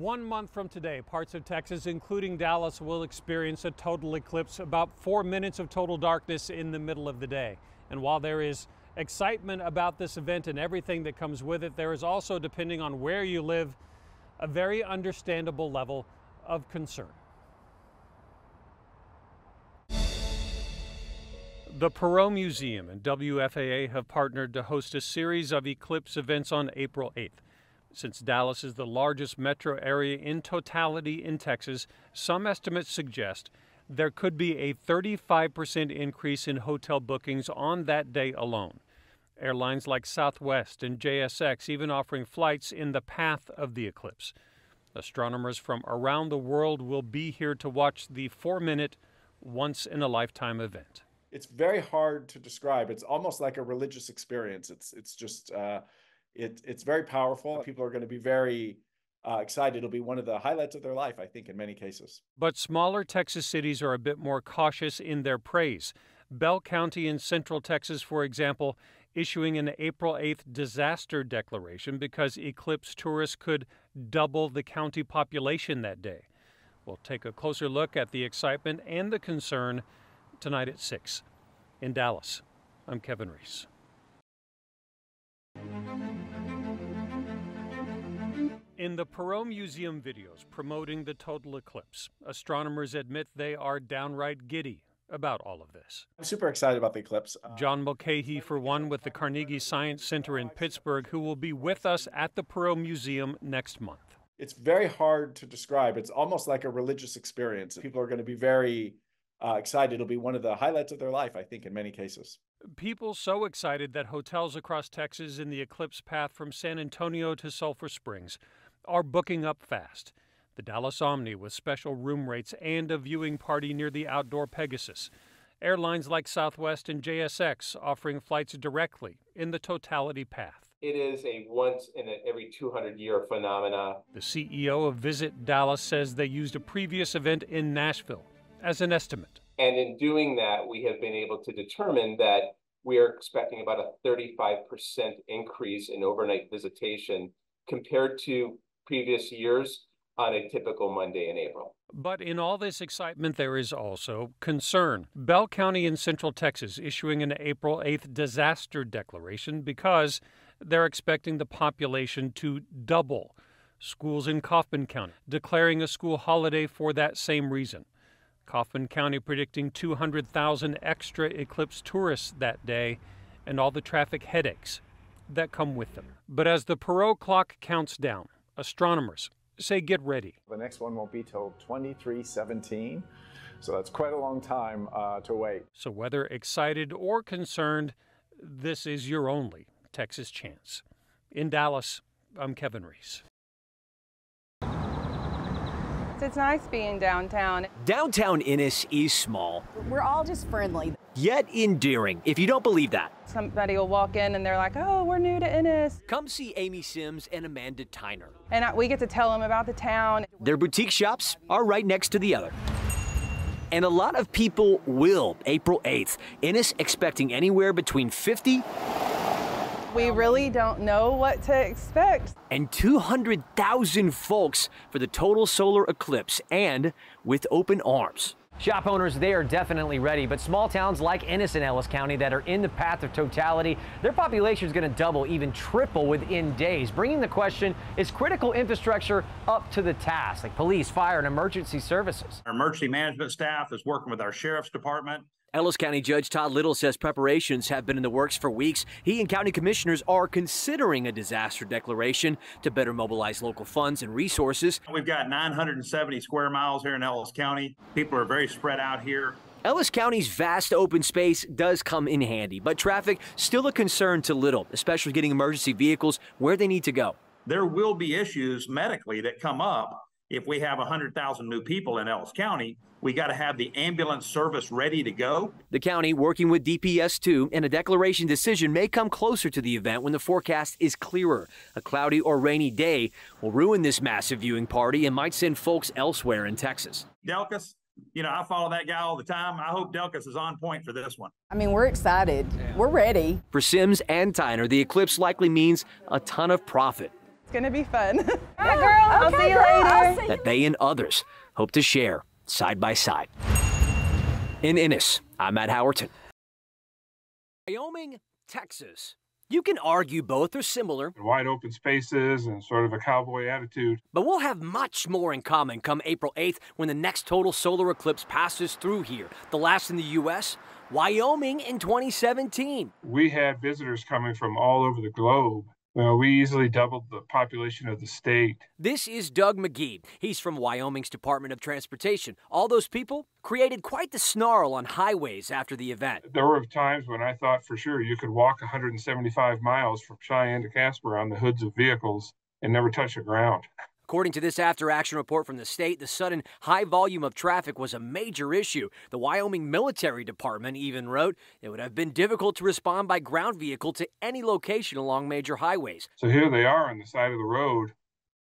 One month from today, parts of Texas, including Dallas, will experience a total eclipse, about four minutes of total darkness in the middle of the day. And while there is excitement about this event and everything that comes with it, there is also, depending on where you live, a very understandable level of concern. The Perot Museum and WFAA have partnered to host a series of eclipse events on April 8th. Since Dallas is the largest metro area in totality in Texas, some estimates suggest there could be a 35% increase in hotel bookings on that day alone. Airlines like Southwest and JSX even offering flights in the path of the eclipse. Astronomers from around the world will be here to watch the four minute, once in a lifetime event. It's very hard to describe. It's almost like a religious experience. It's, it's just, uh, it, it's very powerful. People are going to be very uh, excited. It'll be one of the highlights of their life, I think, in many cases. But smaller Texas cities are a bit more cautious in their praise. Bell County in central Texas, for example, issuing an April 8th disaster declaration because eclipse tourists could double the county population that day. We'll take a closer look at the excitement and the concern tonight at 6. In Dallas, I'm Kevin Reese. In the Perot Museum videos promoting the total eclipse, astronomers admit they are downright giddy about all of this. I'm super excited about the eclipse. Uh, John Mulcahy, for one, with the Carnegie Science Center in Pittsburgh, who will be with us at the Perot Museum next month. It's very hard to describe. It's almost like a religious experience. People are going to be very uh, excited. It'll be one of the highlights of their life, I think, in many cases. People so excited that hotels across Texas in the eclipse path from San Antonio to Sulphur Springs are booking up fast. The Dallas Omni with special room rates and a viewing party near the outdoor Pegasus. Airlines like Southwest and JSX offering flights directly in the totality path. It is a once in a, every 200 year phenomena. The CEO of Visit Dallas says they used a previous event in Nashville as an estimate. And in doing that, we have been able to determine that we are expecting about a 35% increase in overnight visitation compared to previous years on a typical Monday in April. But in all this excitement, there is also concern. Bell County in Central Texas issuing an April 8th disaster declaration because they're expecting the population to double. Schools in Kaufman County declaring a school holiday for that same reason. Kaufman County predicting 200,000 extra eclipse tourists that day and all the traffic headaches that come with them. But as the Perot clock counts down, astronomers say get ready. The next one won't be till 2317, so that's quite a long time uh, to wait. So whether excited or concerned, this is your only Texas chance. In Dallas, I'm Kevin Reese. It's nice being downtown. Downtown Ennis is small. We're all just friendly. Yet endearing, if you don't believe that. Somebody will walk in and they're like, oh, we're new to Ennis. Come see Amy Sims and Amanda Tyner. And we get to tell them about the town. Their boutique shops are right next to the other. And a lot of people will April 8th. Ennis expecting anywhere between 50 we really don't know what to expect. And 200,000 folks for the total solar eclipse and with open arms. Shop owners, they are definitely ready, but small towns like Ennis and Ellis County that are in the path of totality, their population is going to double, even triple within days, bringing the question, is critical infrastructure up to the task, like police, fire, and emergency services? Our emergency management staff is working with our sheriff's department Ellis County Judge Todd Little says preparations have been in the works for weeks. He and county commissioners are considering a disaster declaration to better mobilize local funds and resources. We've got 970 square miles here in Ellis County. People are very spread out here. Ellis County's vast open space does come in handy, but traffic still a concern to Little, especially getting emergency vehicles where they need to go. There will be issues medically that come up if we have 100,000 new people in Ellis County, we got to have the ambulance service ready to go. The county working with DPS2 and a declaration decision may come closer to the event when the forecast is clearer. A cloudy or rainy day will ruin this massive viewing party and might send folks elsewhere in Texas. Delkus, you know, I follow that guy all the time. I hope Delkus is on point for this one. I mean, we're excited. Yeah. We're ready. For Sims and Tyner, the eclipse likely means a ton of profit It's gonna be fun. Yeah, girl, I'll Okay, see you girl, later. see that they and others hope to share side by side. In Ennis, I'm Matt Howerton. Wyoming, Texas. You can argue both are similar, wide open spaces and sort of a cowboy attitude. but we'll have much more in common come April 8th when the next total solar eclipse passes through here. The last in the U.S., Wyoming in 2017. We had visitors coming from all over the globe. Well, we easily doubled the population of the state. This is Doug McGee. He's from Wyoming's Department of Transportation. All those people created quite the snarl on highways after the event. There were times when I thought for sure you could walk 175 miles from Cheyenne to Casper on the hoods of vehicles and never touch the ground. According to this after action report from the state, the sudden high volume of traffic was a major issue. The Wyoming Military Department even wrote it would have been difficult to respond by ground vehicle to any location along major highways. So here they are on the side of the road.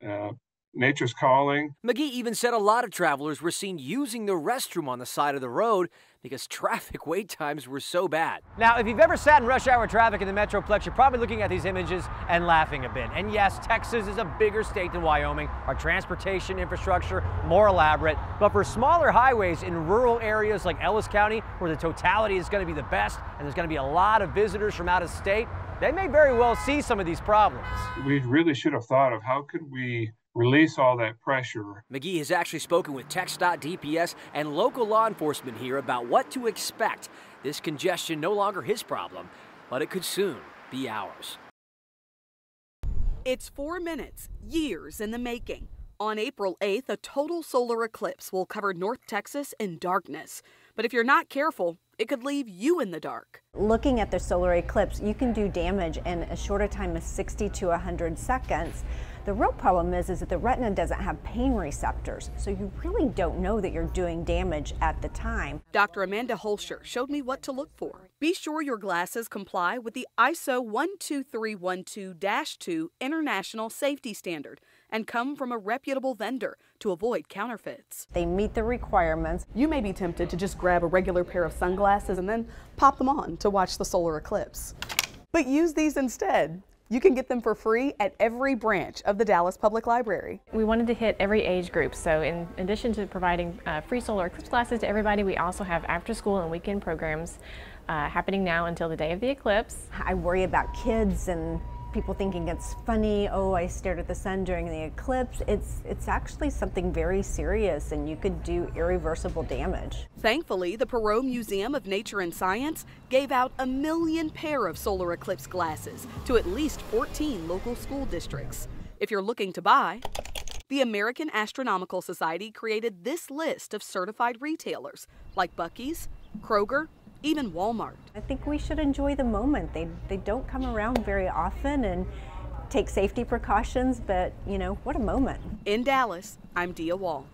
Uh, nature's calling. McGee even said a lot of travelers were seen using the restroom on the side of the road because traffic wait times were so bad. Now, if you've ever sat in rush hour traffic in the Metroplex, you're probably looking at these images and laughing a bit. And yes, Texas is a bigger state than Wyoming. Our transportation infrastructure more elaborate. But for smaller highways in rural areas like Ellis County, where the totality is going to be the best and there's going to be a lot of visitors from out of state, they may very well see some of these problems. We really should have thought of how could we release all that pressure. McGee has actually spoken with TxDOT-DPS and local law enforcement here about what to expect. This congestion no longer his problem, but it could soon be ours. It's four minutes, years in the making. On April 8th, a total solar eclipse will cover North Texas in darkness. But if you're not careful, it could leave you in the dark. Looking at the solar eclipse, you can do damage in as short a time as 60 to 100 seconds. The real problem is, is that the retina doesn't have pain receptors, so you really don't know that you're doing damage at the time. Dr. Amanda Holscher showed me what to look for. Be sure your glasses comply with the ISO 12312 2 International Safety Standard and come from a reputable vendor to avoid counterfeits. They meet the requirements. You may be tempted to just grab a regular pair of sunglasses and then pop them on to watch the solar eclipse. But use these instead. You can get them for free at every branch of the Dallas Public Library. We wanted to hit every age group, so in addition to providing uh, free solar eclipse classes to everybody, we also have after school and weekend programs uh, happening now until the day of the eclipse. I worry about kids and people thinking it's funny, oh, I stared at the sun during the eclipse. It's, it's actually something very serious and you could do irreversible damage. Thankfully, the Perot Museum of Nature and Science gave out a million pair of solar eclipse glasses to at least 14 local school districts. If you're looking to buy, the American Astronomical Society created this list of certified retailers like Buc-ee's, Kroger, even Walmart. I think we should enjoy the moment. They, they don't come around very often and take safety precautions, but you know, what a moment. In Dallas, I'm Dia Wall.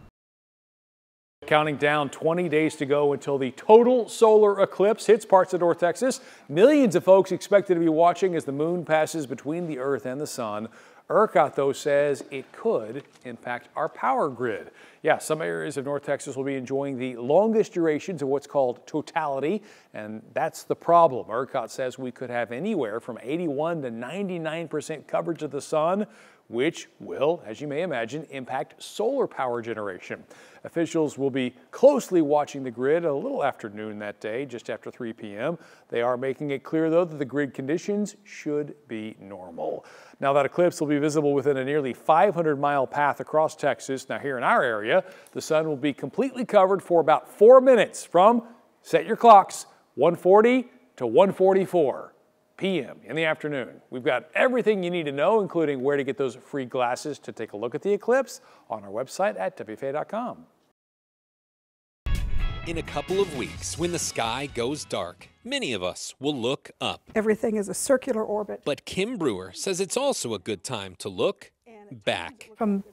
Counting down 20 days to go until the total solar eclipse hits parts of North Texas. Millions of folks expected to be watching as the moon passes between the Earth and the Sun. ERCOT, though, says it could impact our power grid. Yeah, some areas of North Texas will be enjoying the longest durations of what's called totality, and that's the problem. ERCOT says we could have anywhere from 81 to 99% coverage of the sun, which will, as you may imagine, impact solar power generation. Officials will be closely watching the grid a little after noon that day, just after 3 p.m. They are making it clear, though, that the grid conditions should be normal. Now, that eclipse will be visible within a nearly 500 mile path across Texas. Now, here in our area, the sun will be completely covered for about four minutes from, set your clocks, 140 to 144 p.m. in the afternoon. We've got everything you need to know, including where to get those free glasses to take a look at the eclipse on our website at WFAA.com. In a couple of weeks, when the sky goes dark, many of us will look up. Everything is a circular orbit. But Kim Brewer says it's also a good time to look back. From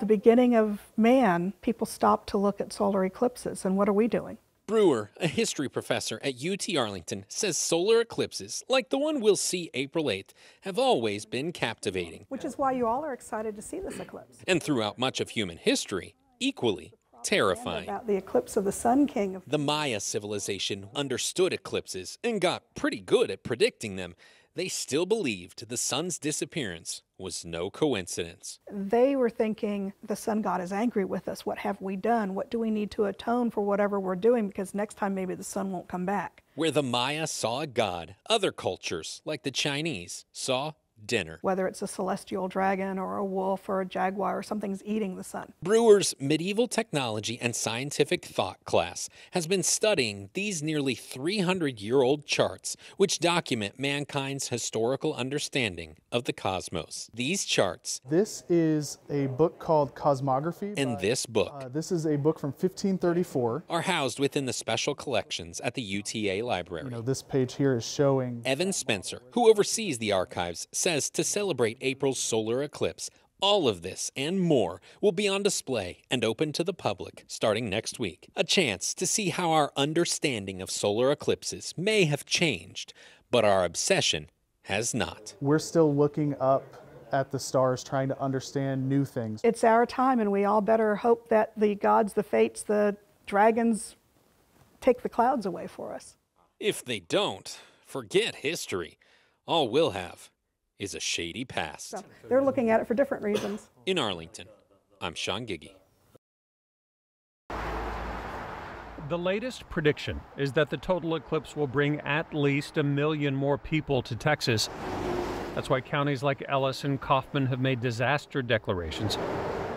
the beginning of man, people stopped to look at solar eclipses. And what are we doing? Brewer, a history professor at UT Arlington, says solar eclipses, like the one we'll see April 8th, have always been captivating. Which is why you all are excited to see this eclipse. And throughout much of human history, equally terrifying. About the eclipse of the Sun King. Of the Maya civilization understood eclipses and got pretty good at predicting them. They still believed the sun's disappearance was no coincidence. They were thinking the sun god is angry with us. What have we done? What do we need to atone for whatever we're doing? Because next time maybe the sun won't come back. Where the Maya saw a god, other cultures, like the Chinese, saw dinner. Whether it's a celestial dragon or a wolf or a jaguar or something's eating the sun. Brewer's Medieval Technology and Scientific Thought class has been studying these nearly 300 year old charts, which document mankind's historical understanding of the cosmos. These charts. This is a book called Cosmography. And by, this book. Uh, this is a book from 1534. Are housed within the special collections at the UTA Library. You know, this page here is showing. Evan Spencer, who oversees the archives, says to celebrate April's solar eclipse, all of this and more will be on display and open to the public starting next week. A chance to see how our understanding of solar eclipses may have changed, but our obsession has not. We're still looking up at the stars trying to understand new things. It's our time, and we all better hope that the gods, the fates, the dragons take the clouds away for us. If they don't, forget history. All we'll have is a shady past. So they're looking at it for different reasons. In Arlington, I'm Sean Giggy. The latest prediction is that the total eclipse will bring at least a million more people to Texas. That's why counties like Ellis and Kaufman have made disaster declarations.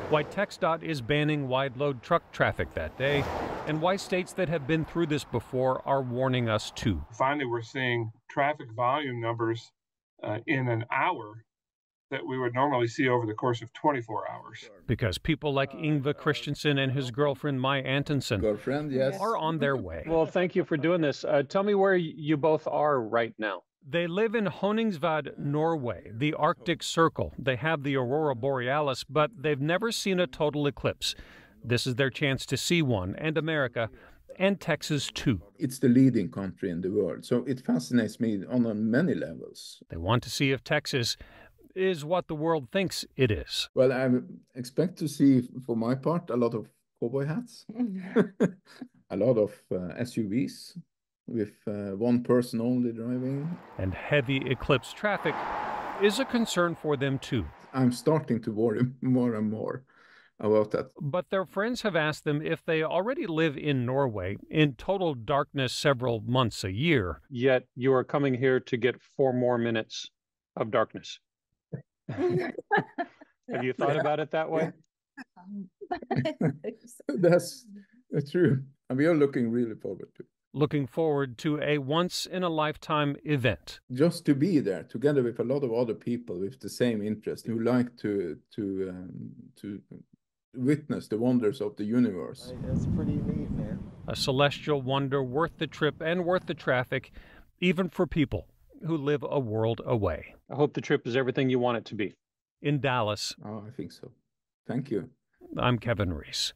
Why TxDOT is banning wide load truck traffic that day, and why states that have been through this before are warning us too. Finally, we're seeing traffic volume numbers uh, in an hour that we would normally see over the course of 24 hours. Because people like Ingve Christensen and his girlfriend Mai Antonsen girlfriend, yes. are on their way. Well, thank you for doing this. Uh, tell me where you both are right now. They live in Honningsvåg, Norway, the Arctic Circle. They have the aurora borealis, but they've never seen a total eclipse. This is their chance to see one, and America, and Texas too. It's the leading country in the world, so it fascinates me on, on many levels. They want to see if Texas is what the world thinks it is. Well, I expect to see, for my part, a lot of cowboy hats, a lot of uh, SUVs with uh, one person only driving. And heavy eclipse traffic is a concern for them too. I'm starting to worry more and more about that. But their friends have asked them if they already live in Norway in total darkness several months a year. Yet you are coming here to get four more minutes of darkness. have you thought about it that way? That's true. And we are looking really forward to it looking forward to a once in a lifetime event. Just to be there together with a lot of other people with the same interest who like to to um, to witness the wonders of the universe. That's pretty neat, man. A celestial wonder worth the trip and worth the traffic, even for people who live a world away. I hope the trip is everything you want it to be. In Dallas. Oh, I think so. Thank you. I'm Kevin Reese.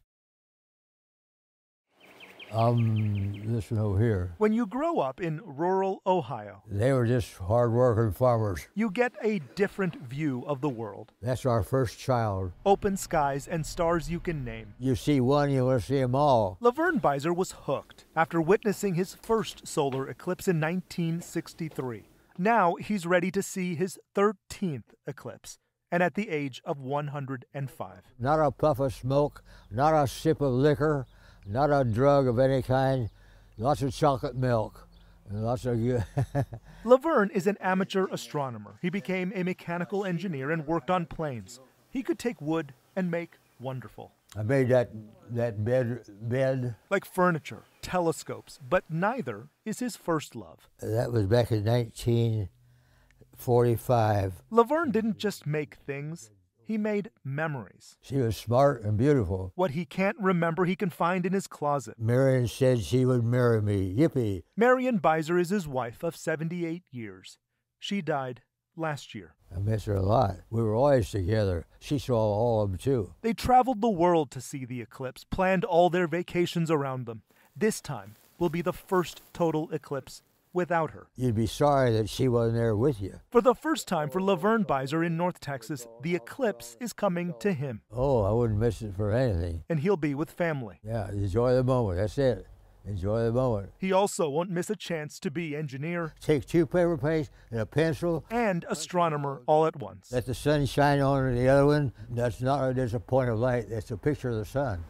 Um, this one over here. When you grow up in rural Ohio, they were just hard-working farmers. You get a different view of the world. That's our first child. Open skies and stars you can name. You see one, you will see them all. Laverne Beiser was hooked after witnessing his first solar eclipse in 1963. Now he's ready to see his 13th eclipse and at the age of 105. Not a puff of smoke, not a sip of liquor, not a drug of any kind, lots of chocolate milk. Lots of good. Laverne is an amateur astronomer. He became a mechanical engineer and worked on planes. He could take wood and make wonderful. I made that that bed bed like furniture, telescopes, but neither is his first love. That was back in 1945. Laverne didn't just make things, he made memories. She was smart and beautiful. What he can't remember, he can find in his closet. Marion said she would marry me. Yippee. Marion Beiser is his wife of 78 years. She died last year. I miss her a lot. We were always together. She saw all of them too. They traveled the world to see the eclipse, planned all their vacations around them. This time will be the first total eclipse without her. You'd be sorry that she wasn't there with you. For the first time for Laverne Beiser in North Texas, the eclipse is coming to him. Oh, I wouldn't miss it for anything. And he'll be with family. Yeah, enjoy the moment. That's it. enjoy the moment. He also won't miss a chance to be engineer Take two paper plates and a pencil. and astronomer all at once. Let the sun shine on the other one. That's not just a point of light. That's a picture of the sun.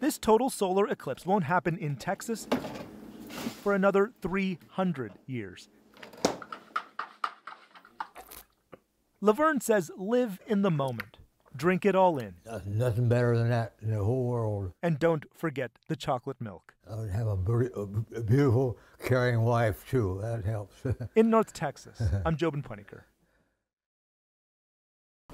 This total solar eclipse won't happen in Texas for another 300 years. Laverne says live in the moment, drink it all in, Nothing better than that in the whole world. and don't forget the chocolate milk. I would have a, a beautiful, caring wife too. That helps. In North Texas, I'm Jobin Panicker.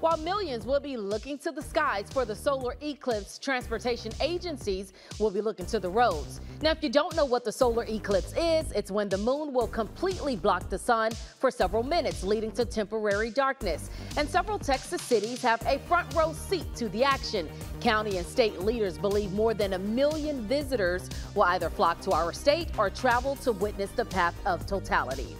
While millions will be looking to the skies for the solar eclipse, transportation agencies will be looking to the roads. Now, if you don't know what the solar eclipse is, it's when the moon will completely block the sun for several minutes, leading to temporary darkness. And several Texas cities have a front row seat to the action. County and state leaders believe more than a million visitors will either flock to our state or travel to witness the path of totality.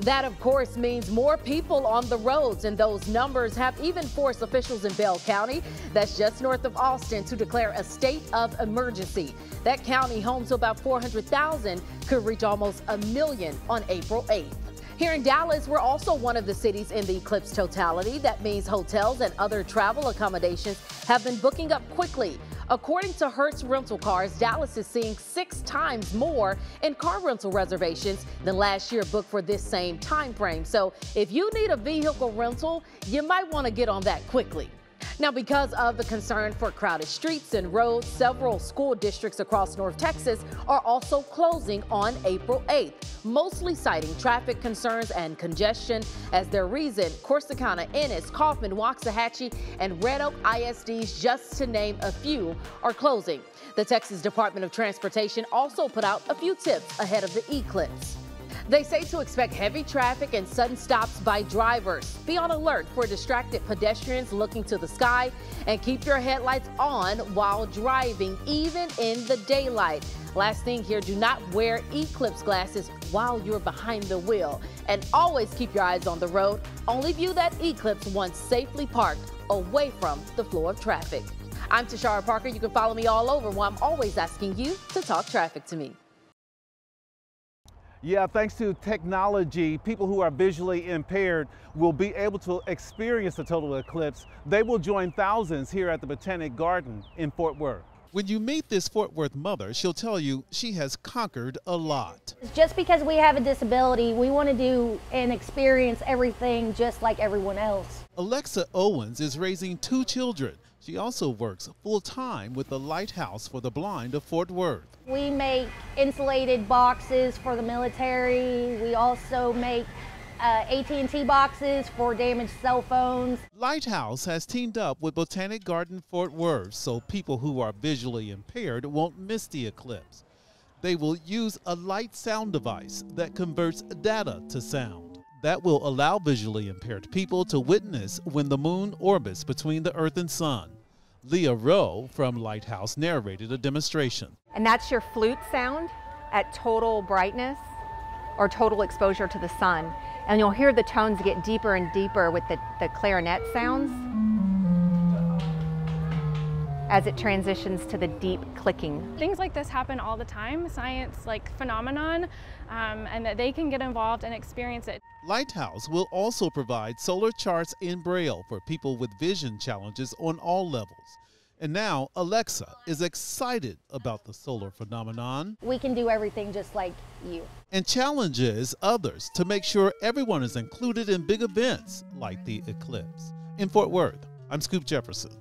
That, of course, means more people on the roads, and those numbers have even forced officials in Bell County, that's just north of Austin, to declare a state of emergency. That county, home to about 400,000, could reach almost a million on April 8th. Here in Dallas, we're also one of the cities in the eclipse totality. That means hotels and other travel accommodations have been booking up quickly. According to Hertz Rental Cars, Dallas is seeing six times more in car rental reservations than last year booked for this same time frame. So if you need a vehicle rental, you might want to get on that quickly. Now, because of the concern for crowded streets and roads, several school districts across North Texas are also closing on April 8th, mostly citing traffic concerns and congestion as their reason. Corsicana, Ennis, Kaufman, Waxahachie, and Red Oak ISDs, just to name a few, are closing. The Texas Department of Transportation also put out a few tips ahead of the eclipse. They say to expect heavy traffic and sudden stops by drivers. Be on alert for distracted pedestrians looking to the sky and keep your headlights on while driving, even in the daylight. Last thing here, do not wear eclipse glasses while you're behind the wheel. And always keep your eyes on the road. Only view that eclipse once safely parked away from the flow of traffic. I'm Tashara Parker. You can follow me all over where I'm always asking you to talk traffic to me. Yeah, thanks to technology, people who are visually impaired will be able to experience the total eclipse. They will join thousands here at the Botanic Garden in Fort Worth. When you meet this Fort Worth mother, she'll tell you she has conquered a lot. Just because we have a disability, we want to do and experience everything just like everyone else. Alexa Owens is raising two children. She also works full time with the Lighthouse for the Blind of Fort Worth. We make insulated boxes for the military. We also make uh, AT&T boxes for damaged cell phones. Lighthouse has teamed up with Botanic Garden Fort Worth so people who are visually impaired won't miss the eclipse. They will use a light sound device that converts data to sound. That will allow visually impaired people to witness when the moon orbits between the Earth and Sun. Leah Rowe from Lighthouse narrated a demonstration. And that's your flute sound at total brightness or total exposure to the sun. And you'll hear the tones get deeper and deeper with the, the clarinet sounds as it transitions to the deep clicking. Things like this happen all the time, science like phenomenon, um, and that they can get involved and experience it. Lighthouse will also provide solar charts in Braille for people with vision challenges on all levels. And now Alexa is excited about the solar phenomenon We can do everything just like you. and challenges others to make sure everyone is included in big events like the eclipse. In Fort Worth, I'm Scoop Jefferson.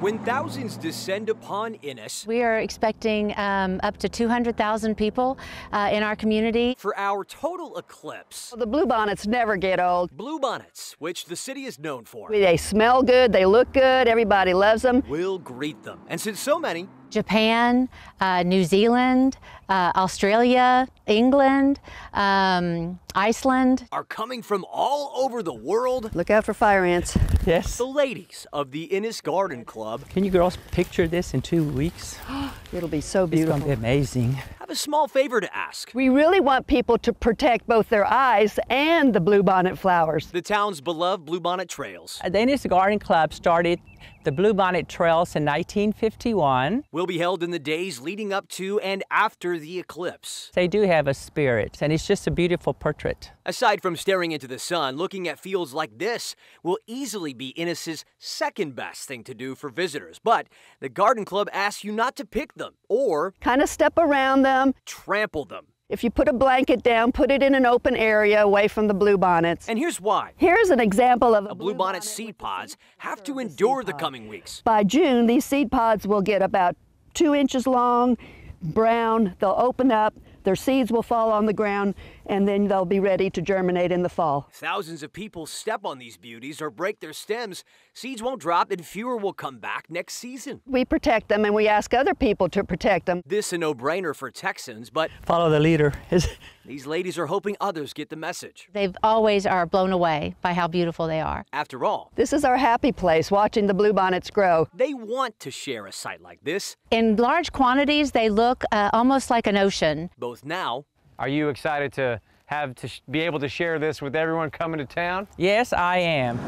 When thousands descend upon Ennis We are expecting um, up to 200,000 people uh, in our community. for our total eclipse, The bluebonnets never get old. bluebonnets, which the city is known for, They smell good, they look good, everybody loves them. We'll greet them. And since so many Japan, uh, New Zealand, uh, Australia, England, um, Iceland. are coming from all over the world, Look out for fire ants. yes, the ladies of the Ennis Garden Club Can you girls picture this in two weeks? It'll be so It's beautiful. going to be amazing. have have a small favor to ask. We really want people to protect both their eyes and the bluebonnet flowers. The town's beloved bluebonnet trails The Ennis Garden Club started the Bluebonnet Trails in 1951. will be held in the days leading up to and after the eclipse. They do have a spirit, and it's just a beautiful portrait. Aside from staring into the sun, looking at fields like this will easily be Ennis's second best thing to do for visitors. But the garden club asks you not to pick them or Kind of step around them. trample them. If you put a blanket down, put it in an open area away from the bluebonnets. And here's why. Here's an example of a Bluebonnet seed pods have to endure the coming weeks. By June, these seed pods will get about two inches long, brown. They'll open up, their seeds will fall on the ground, and then they'll be ready to germinate in the fall. Thousands of people step on these beauties or break their stems. Seeds won't drop and fewer will come back next season. We protect them and we ask other people to protect them. This a no-brainer for Texans, but Follow the leader. these ladies are hoping others get the message. They always are blown away by how beautiful they are. After all, This is our happy place, watching the bluebonnets grow. they want to share a site like this, In large quantities, they look uh, almost like an ocean. both now Are you excited to have to sh- be able to share this with everyone coming to town? Yes, I am.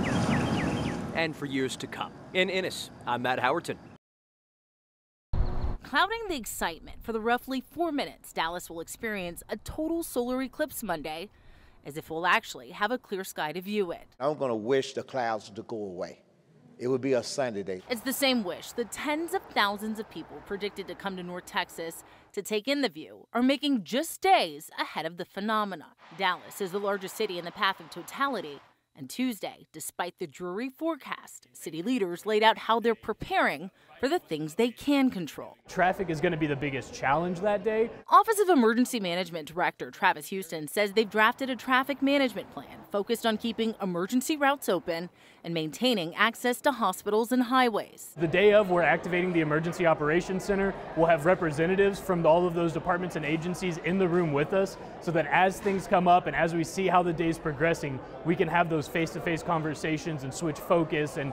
and for years to come. In Ennis, I'm Matt Howerton. Clouding the excitement for the roughly four minutes Dallas will experience a total solar eclipse Monday, as if we'll actually have a clear sky to view it. I'm going to wish the clouds to go away. It would be a sunny day. It's the same wish the tens of thousands of people predicted to come to North Texas to take in the view are making just days ahead of the phenomena. Dallas is the largest city in the path of totality. And Tuesday, despite the dreary forecast, city leaders laid out how they're preparing for the things they can control. Traffic is going to be the biggest challenge that day. Office of Emergency Management Director Travis Houston says they've drafted a traffic management plan focused on keeping emergency routes open and maintaining access to hospitals and highways. The day of, we're activating the Emergency Operations Center. We'll have representatives from all of those departments and agencies in the room with us so that as things come up and as we see how the day's progressing, we can have those face to face conversations and switch focus and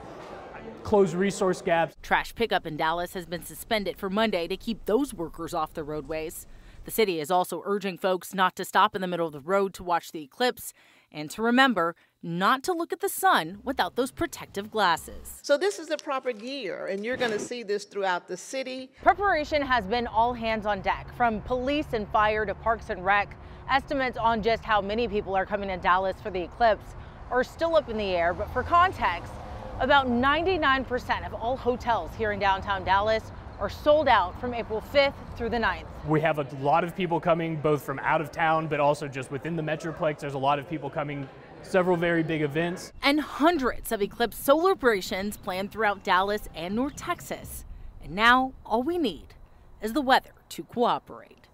close resource gaps. Trash pickup in Dallas has been suspended for Monday to keep those workers off the roadways. The city is also urging folks not to stop in the middle of the road to watch the eclipse and to remember not to look at the sun without those protective glasses. So this is the proper gear, and you're going to see this throughout the city. Preparation has been all hands on deck, from police and fire to parks and rec. Estimates on just how many people are coming to Dallas for the eclipse are still up in the air, but for context, about 99% of all hotels here in downtown Dallas are sold out from April 5th through the 9th. We have a lot of people coming both from out of town, but also just within the Metroplex. There's a lot of people coming, several very big events. And hundreds of eclipse celebrations planned throughout Dallas and North Texas. And now all we need is the weather to cooperate.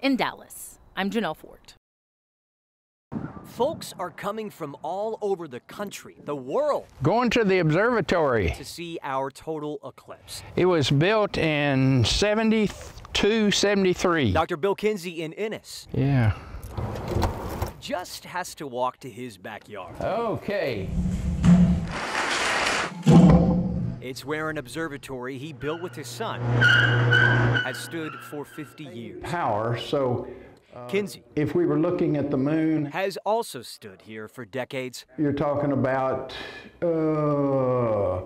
In Dallas, I'm Janelle Fort. Folks are coming from all over the country, the world, Going to the observatory. to see our total eclipse. It was built in 72, 73. Dr. Bill Kinsey in Ennis Yeah. just has to walk to his backyard. Okay. It's where an observatory he built with his son has stood for 50 years. Power, so. Kinsey If we were looking at the moon, has also stood here for decades. you're talking about uh,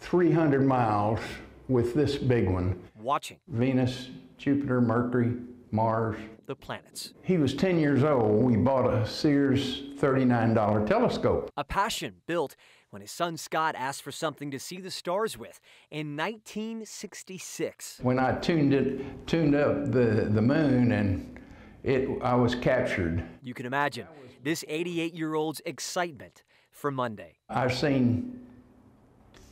300 miles with this big one watching Venus, Jupiter, Mercury, Mars. the planets. He was 10 years old. We bought a Sears $39 telescope. A passion built when his son Scott asked for something to see the stars with in 1966. When I tuned it, tuned up the, the moon, and it, I was captured. You can imagine this 88 year old's excitement for Monday. I've seen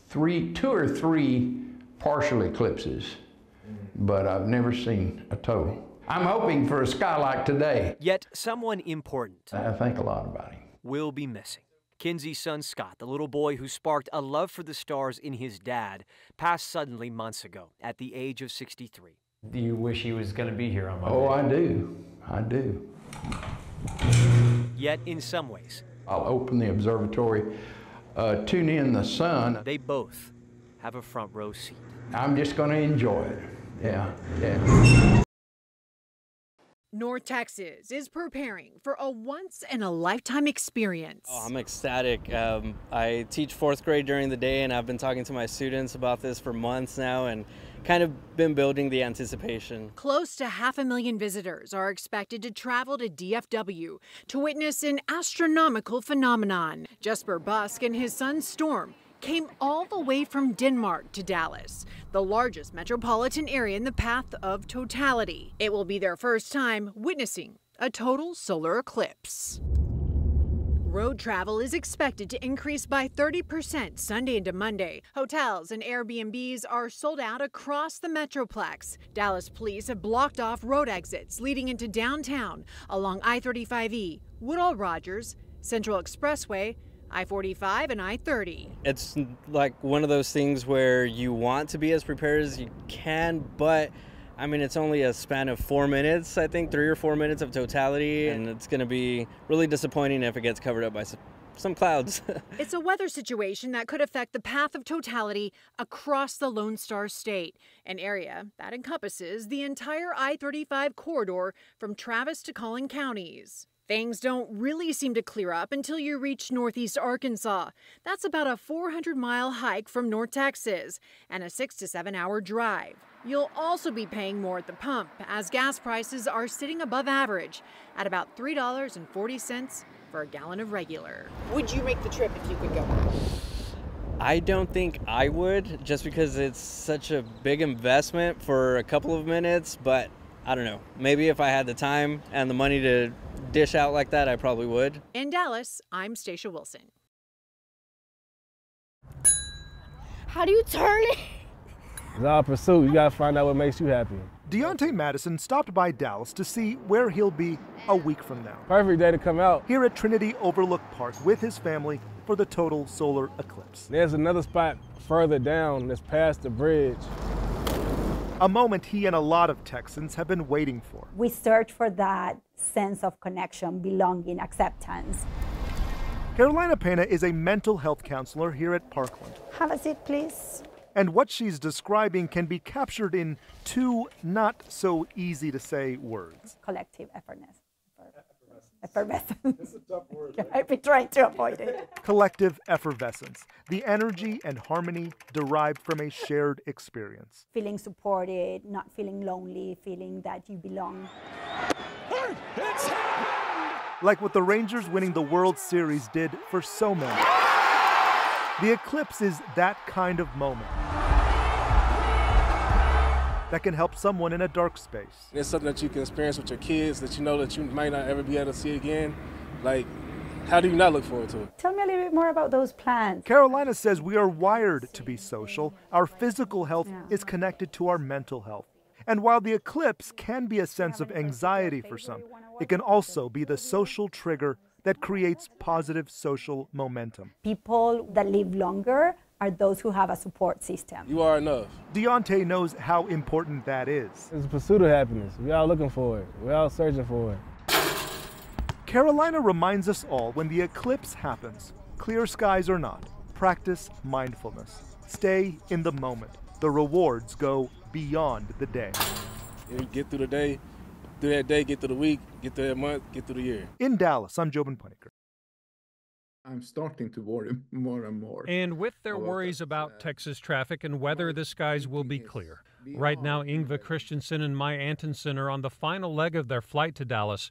three, two or three partial eclipses, but I've never seen a total. I'm hoping for a sky like today. Yet someone important I think a lot about him. will be missing. Kinsey's son Scott, the little boy who sparked a love for the stars in his dad, passed suddenly months ago at the age of 63. Do you wish he was going to be here on Monday? Oh, I do. I do. Yet, in some ways, I'll open the observatory, uh, tune in the sun. they both have a front row seat. I'm just going to enjoy it. Yeah, yeah. North Texas is preparing for a once in a lifetime experience. Oh, I'm ecstatic. Um, I teach fourth grade during the day, and I've been talking to my students about this for months now and kind of been building the anticipation. Close to half a million visitors are expected to travel to DFW to witness an astronomical phenomenon. Jesper Busk and his son Storm came all the way from Denmark to Dallas, the largest metropolitan area in the path of totality. It will be their first time witnessing a total solar eclipse. Road travel is expected to increase by 30% Sunday into Monday. Hotels and Airbnbs are sold out across the Metroplex. Dallas police have blocked off road exits leading into downtown along I 35E, Woodall Rodgers, Central Expressway, I 45 and I 30. It's like one of those things where you want to be as prepared as you can, but I mean, it's only a span of four minutes, I think, three or four minutes of totality, and it's going to be really disappointing if it gets covered up by some clouds. it's a weather situation that could affect the path of totality across the Lone Star State, an area that encompasses the entire I 35 corridor from Travis to Collin counties. Things don't really seem to clear up until you reach northeast Arkansas. That's about a 400 mile hike from North Texas and a six to seven hour drive. You'll also be paying more at the pump as gas prices are sitting above average at about $3.40 for a gallon of regular. Would you make the trip if you could go back? I don't think I would just because it's such a big investment for a couple of minutes, but I don't know. Maybe if I had the time and the money to dish out like that, I probably would. In Dallas, I'm Stacia Wilson. How do you turn it? It's all pursuit. You gotta find out what makes you happy. Deontay Madison stopped by Dallas to see where he'll be a week from now. Perfect day to come out. Here at Trinity Overlook Park with his family for the total solar eclipse. There's another spot further down that's past the bridge. A moment he and a lot of Texans have been waiting for. We search for that sense of connection, belonging, acceptance. Carolina Pena is a mental health counselor here at Parkland. Have a seat, please. And what she's describing can be captured in two not so easy to say words collective effortness. Effervescence. It's a. I've been trying to avoid it. Collective effervescence, the energy and harmony derived from a shared experience. Feeling supported, not feeling lonely, feeling that you belong. Like what the Rangers winning the World Series did for so many. The eclipse is that kind of moment that can help someone in a dark space. It's something that you can experience with your kids that you know that you might not ever be able to see again. Like, how do you not look forward to it? Tell me a little bit more about those plans. Carolina says we are wired to be social. Our physical health yeah. is connected to our mental health. And while the eclipse can be a sense of anxiety for some, it can also be the social trigger that creates positive social momentum. People that live longer are those who have a support system. You are enough. Deontay knows how important that is. It's a pursuit of happiness. We're all looking for it. We're all searching for it. Carolina reminds us all when the eclipse happens, clear skies or not, practice mindfulness. Stay in the moment. The rewards go beyond the day. You get through the day, through that day, get through the week, get through that month, get through the year. In Dallas, I'm Jobin Panicker. I'm starting to worry more and more. And with their about worries that, about uh, Texas traffic and whether the skies will be clear. Right now, Ingva Christensen and Maya Antonsen are on the final leg of their flight to Dallas,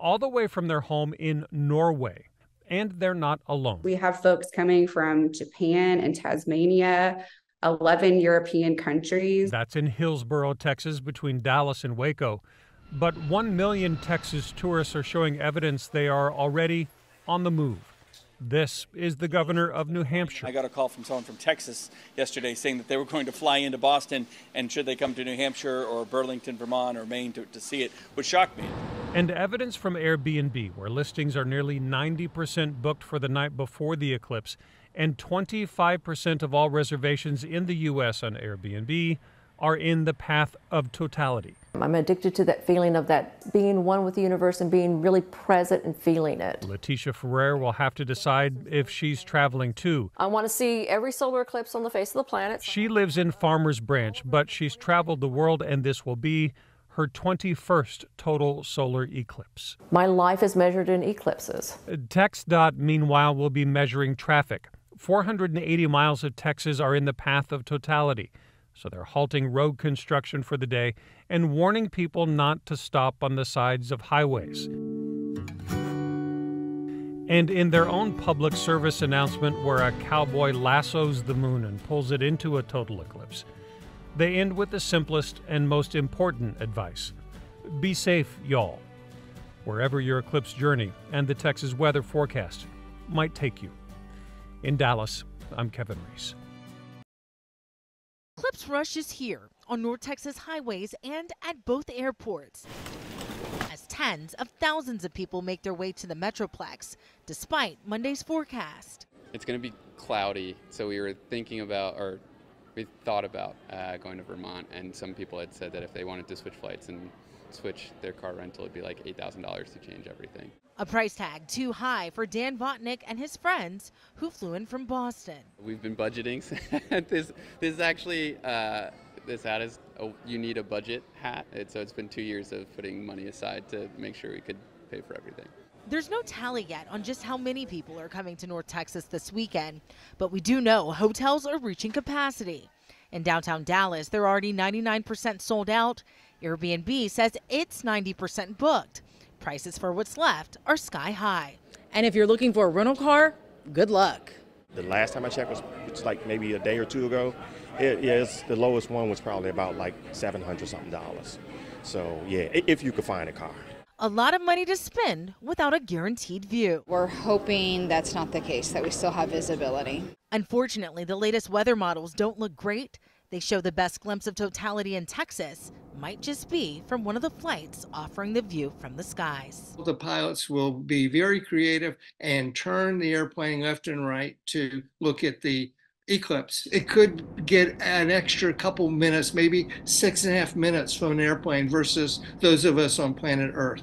all the way from their home in Norway. And they're not alone. We have folks coming from Japan and Tasmania, 11 European countries. That's in Hillsboro, Texas, between Dallas and Waco. But 1 million Texas tourists are showing evidence they are already on the move. This is the governor of New Hampshire. I got a call from someone from Texas yesterday saying that they were going to fly into Boston, and should they come to New Hampshire or Burlington, Vermont, or Maine to, to see it, would shock me. And evidence from Airbnb, where listings are nearly 90% booked for the night before the eclipse, and 25% of all reservations in the U.S. on Airbnb are in the path of totality. I'm addicted to that feeling of that being one with the universe and being really present and feeling it. Letitia Ferrer will have to decide if she's traveling too. I want to see every solar eclipse on the face of the planet. She lives in Farmers Branch, but she's traveled the world and this will be her 21st total solar eclipse. My life is measured in eclipses. TxDOT, meanwhile, will be measuring traffic. 480 miles of Texas are in the path of totality, so they're halting road construction for the day and warning people not to stop on the sides of highways. And in their own public service announcement, where a cowboy lassos the moon and pulls it into a total eclipse, they end with the simplest and most important advice Be safe, y'all, wherever your eclipse journey and the Texas weather forecast might take you. In Dallas, I'm Kevin Reese. Eclipse Rush is here on North Texas highways and at both airports. As tens of thousands of people make their way to the Metroplex, despite Monday's forecast. It's going to be cloudy, so we were thinking about, or we thought about uh, going to Vermont, and some people had said that if they wanted to switch flights and switch their car rental, it'd be like $8,000 to change everything. A price tag too high for Dan Botnick and his friends who flew in from Boston. We've been budgeting. this this is actually uh, this hat is a, you need a budget hat. So it's been two years of putting money aside to make sure we could pay for everything. There's no tally yet on just how many people are coming to North Texas this weekend, but we do know hotels are reaching capacity. In downtown Dallas, they're already 99% sold out. Airbnb says it's 90% booked. Prices for what's left are sky high. And if you're looking for a rental car, good luck. The last time I checked was, was like maybe a day or two ago. It is the lowest one was probably about like 700 something dollars. So yeah, if you could find a car. A lot of money to spend without a guaranteed view. We're hoping that's not the case, that we still have visibility. Unfortunately, the latest weather models don't look great. They show the best glimpse of totality in Texas might just be from one of the flights offering the view from the skies. The pilots will be very creative and turn the airplane left and right to look at the eclipse. It could get an extra couple minutes, maybe six and a half minutes from an airplane versus those of us on planet Earth.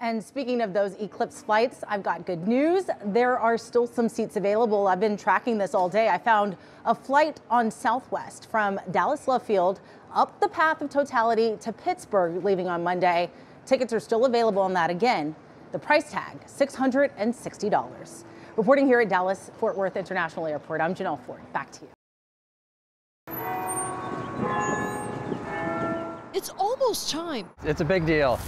And speaking of those Eclipse flights, I've got good news. There are still some seats available. I've been tracking this all day. I found a flight on Southwest from Dallas Love Field up the path of totality to Pittsburgh, leaving on Monday. Tickets are still available on that again. The price tag, $660. Reporting here at Dallas Fort Worth International Airport, I'm Janelle Ford. Back to you. It's almost time. It's a big deal.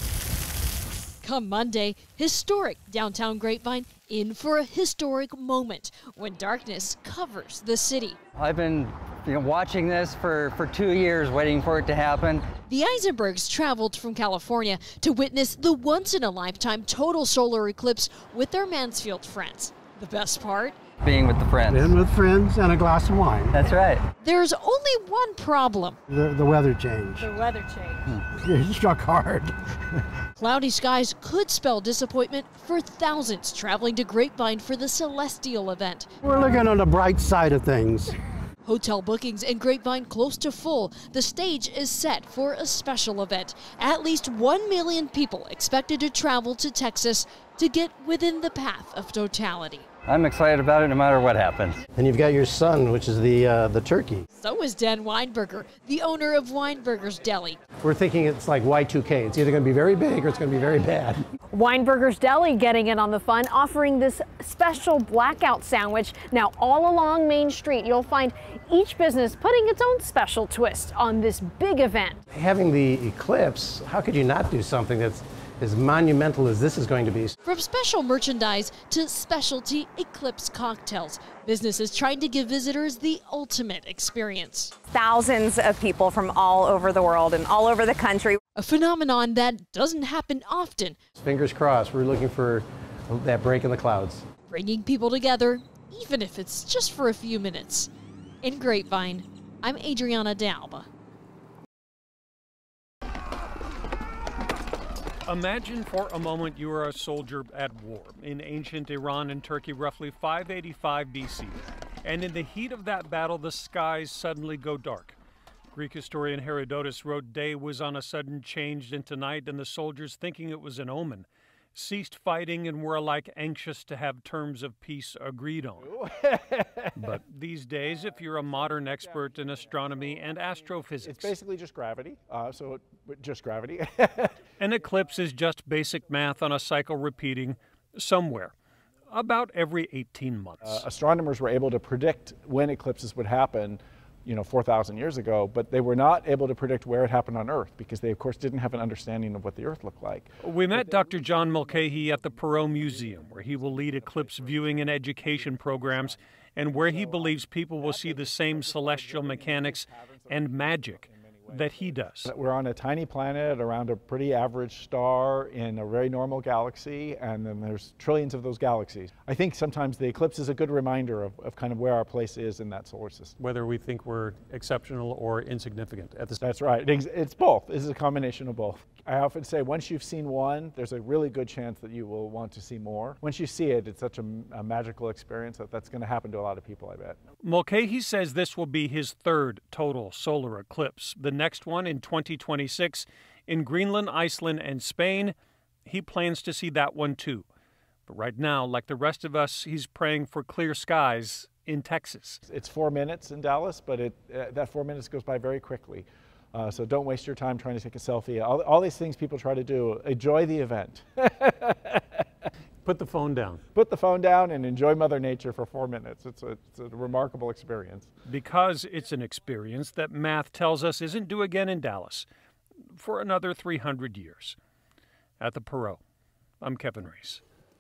Come Monday, historic downtown Grapevine in for a historic moment when darkness covers the city. I've been you know, watching this for, for two years, waiting for it to happen. The Eisenbergs traveled from California to witness the once in a lifetime total solar eclipse with their Mansfield friends. The best part? Being with the friends. Being with friends and a glass of wine. That's right. There's only one problem. The, the weather change. The weather change. Hmm. It struck hard. Cloudy skies could spell disappointment for thousands traveling to Grapevine for the Celestial event. We're looking on the bright side of things. Hotel bookings in Grapevine close to full. The stage is set for a special event. At least 1 million people expected to travel to Texas to get within the path of totality. I'm excited about it no matter what happens. And you've got your son, which is the uh, the turkey. So is Dan Weinberger, the owner of Weinberger's Deli. We're thinking it's like Y2K. It's either going to be very big or it's going to be very bad. Weinberger's Deli getting in on the fun, offering this special blackout sandwich. Now, all along Main Street, you'll find each business putting its own special twist on this big event. Having the eclipse, how could you not do something that's as monumental as this is going to be. From special merchandise to specialty Eclipse cocktails, businesses trying to give visitors the ultimate experience. Thousands of people from all over the world and all over the country. A phenomenon that doesn't happen often. Fingers crossed, we're looking for that break in the clouds. Bringing people together, even if it's just for a few minutes. In Grapevine, I'm Adriana Dalba. Imagine for a moment you are a soldier at war in ancient Iran and Turkey, roughly 585 BC. And in the heat of that battle, the skies suddenly go dark. Greek historian Herodotus wrote day was on a sudden changed into night, and the soldiers, thinking it was an omen, ceased fighting and were alike anxious to have terms of peace agreed on. but these days, if you're a modern expert in astronomy and astrophysics, it's basically just gravity. Uh, so it, just gravity. an eclipse is just basic math on a cycle repeating somewhere about every 18 months. Uh, astronomers were able to predict when eclipses would happen you know 4,000 years ago, but they were not able to predict where it happened on Earth because they, of course, didn't have an understanding of what the Earth looked like. We met Dr. John Mulcahy at the Perot Museum, where he will lead eclipse viewing and education programs, and where he believes people will see the same celestial mechanics and magic that he does. We're on a tiny planet around a pretty average star in a very normal galaxy, and then there's trillions of those galaxies. I think sometimes the eclipse is a good reminder of, of kind of where our place is in that solar system. Whether we think we're exceptional or insignificant at the That's right. It's both. This is a combination of both. I often say once you've seen one, there's a really good chance that you will want to see more. Once you see it, it's such a, a magical experience that that's going to happen to a lot of people, I bet. Mulcahy says this will be his third total solar eclipse. The next one in 2026 in Greenland, Iceland, and Spain. He plans to see that one too. But right now, like the rest of us, he's praying for clear skies in Texas. It's four minutes in Dallas, but it, uh, that four minutes goes by very quickly. Uh, so don't waste your time trying to take a selfie. All, all these things people try to do. Enjoy the event. Put the phone down. Put the phone down and enjoy Mother Nature for four minutes. It's a, it's a remarkable experience. Because it's an experience that math tells us isn't due again in Dallas for another 300 years. At the Perot, I'm Kevin Reece.